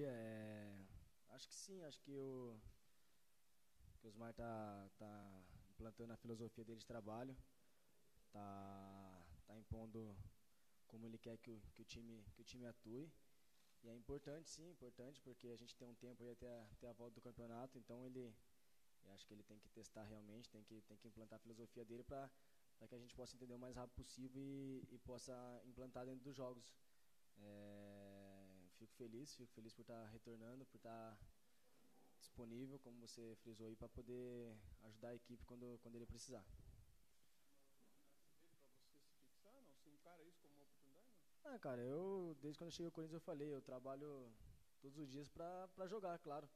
É, acho que sim, acho que o que o Osmar tá, tá implantando a filosofia dele de trabalho, tá, tá impondo como ele quer que o, que o, time, que o time atue. E é importante, sim, importante, porque a gente tem um tempo aí até a, até a volta do campeonato, então ele, acho que ele tem que testar realmente, tem que, tem que implantar a filosofia dele para que a gente possa entender o mais rápido possível e, e possa implantar dentro dos jogos. É, fico feliz, fico feliz por estar retornando, por estar disponível, como você frisou aí, para poder ajudar a equipe quando, quando ele precisar. Uma oportunidade? Ah, cara, eu, desde quando eu cheguei ao Corinthians, eu falei, eu trabalho todos os dias para jogar, claro.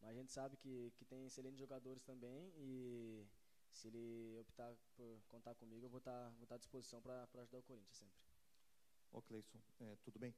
Mas a gente sabe que, que tem excelentes jogadores também e se ele optar por contar comigo, eu vou estar, vou estar à disposição para ajudar o Corinthians sempre. Ô Cleison, é, tudo bem?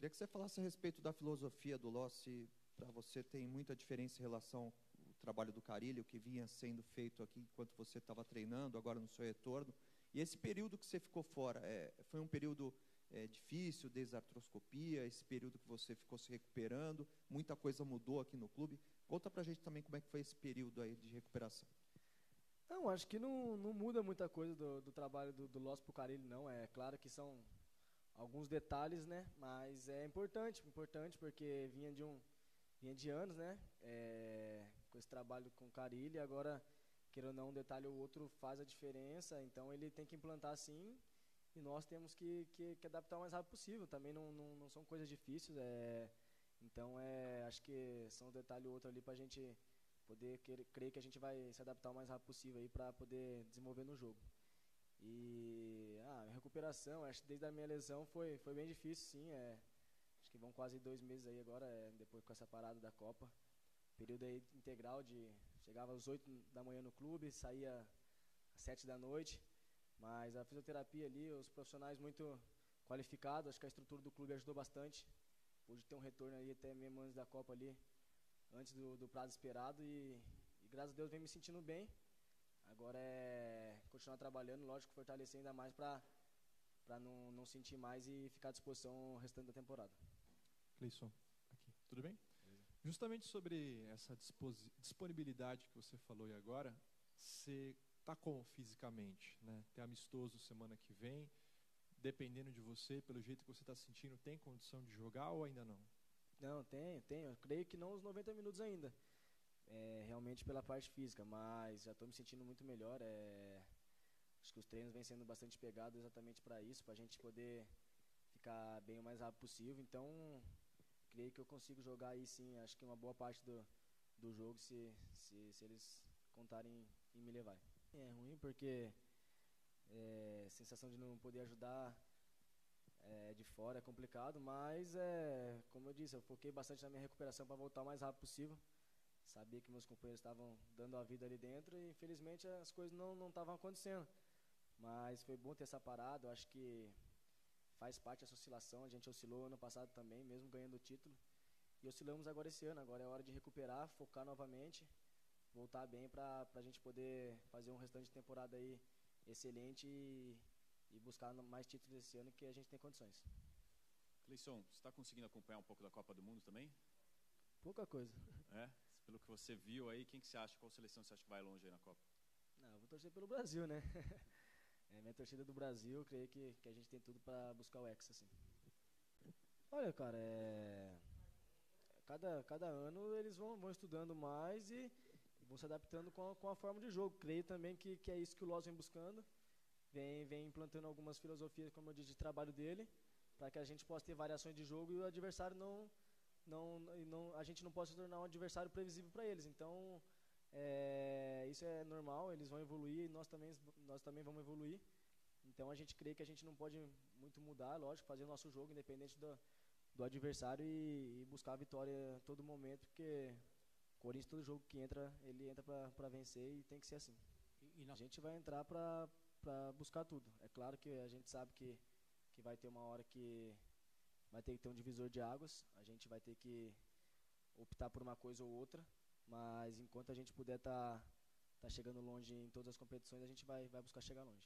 Queria que você falasse a respeito da filosofia do Lossi. Para você tem muita diferença em relação ao trabalho do Carilho, que vinha sendo feito aqui enquanto você estava treinando, agora no seu retorno. E esse período que você ficou fora, é, foi um período é, difícil, desde a artroscopia, esse período que você ficou se recuperando, muita coisa mudou aqui no clube. Conta pra gente também como é que foi esse período aí de recuperação. Não, acho que não, não muda muita coisa do, do trabalho do, do Loss pro Carilho, não. É claro que são alguns detalhes, né? Mas é importante, importante porque vinha de um vinha de anos, né? É, com esse trabalho com o Carilho e agora queira ou não, um detalhe ou outro faz a diferença, então ele tem que implantar sim e nós temos que, que, que adaptar o mais rápido possível. Também não, não, não são coisas difíceis, é, então é, acho que são um detalhe ou outro ali para a gente poder crer que a gente vai se adaptar o mais rápido possível aí para poder desenvolver no jogo. E ah, a recuperação, acho que desde a minha lesão foi, foi bem difícil, sim. É, acho que vão quase dois meses aí agora, é, depois com essa parada da Copa período aí integral de chegava às 8 da manhã no clube, saía às 7 da noite, mas a fisioterapia ali, os profissionais muito qualificados, acho que a estrutura do clube ajudou bastante. Pude ter um retorno ali até mesmo antes da Copa ali, antes do, do prazo esperado e, e graças a Deus vem me sentindo bem. Agora é continuar trabalhando, lógico, fortalecer ainda mais para para não, não sentir mais e ficar à disposição o restante da temporada. Cleison, aqui. Tudo bem? Justamente sobre essa disponibilidade que você falou aí agora, você está como fisicamente? Né? Tem amistoso semana que vem, dependendo de você, pelo jeito que você está sentindo, tem condição de jogar ou ainda não? Não, tenho, tenho. Eu creio que não os 90 minutos ainda. É, realmente pela parte física, mas já estou me sentindo muito melhor. É, acho que os treinos vêm sendo bastante pegados exatamente para isso, para a gente poder ficar bem o mais rápido possível. Então, creio que eu consigo jogar aí sim, acho que uma boa parte do, do jogo se, se, se eles contarem em me levar. É ruim porque é, sensação de não poder ajudar é, de fora é complicado, mas é, como eu disse, eu foquei bastante na minha recuperação para voltar o mais rápido possível. Sabia que meus companheiros estavam dando a vida ali dentro e infelizmente as coisas não estavam acontecendo. Mas foi bom ter essa parada, eu acho que faz parte dessa oscilação. A gente oscilou ano passado também, mesmo ganhando o título. E oscilamos agora esse ano. Agora é hora de recuperar, focar novamente, voltar bem para a gente poder fazer um restante de temporada aí excelente e, e buscar mais títulos esse ano que a gente tem condições. Cleison, você está conseguindo acompanhar um pouco da Copa do Mundo também? Pouca coisa. É? Pelo que você viu aí, quem que você acha, qual seleção você acha que vai longe aí na Copa? Não, vou torcer pelo Brasil, né? É, minha torcida do Brasil, creio que, que a gente tem tudo para buscar o ex, assim. Olha, cara, é... cada, cada ano eles vão, vão estudando mais e, e vão se adaptando com a, com a forma de jogo. Creio também que, que é isso que o Loz vem buscando. Vem, vem implantando algumas filosofias, como eu disse, de trabalho dele, para que a gente possa ter variações de jogo e o adversário não, não, não a gente não possa se tornar um adversário previsível para eles. Então, é, isso é normal, eles vão evoluir e nós também, nós também vamos evoluir. Então a gente crê que a gente não pode muito mudar, lógico, fazer o nosso jogo independente do, do adversário e, e, buscar a vitória a todo momento, porque o Corinthians, todo jogo que entra, ele entra para vencer e tem que ser assim. E, e A gente vai entrar para buscar tudo. É claro que a gente sabe que, que vai ter uma hora que vai ter que ter um divisor de águas, a gente vai ter que optar por uma coisa ou outra mas enquanto a gente puder estar tá, tá chegando longe em todas as competições, a gente vai, vai buscar chegar longe.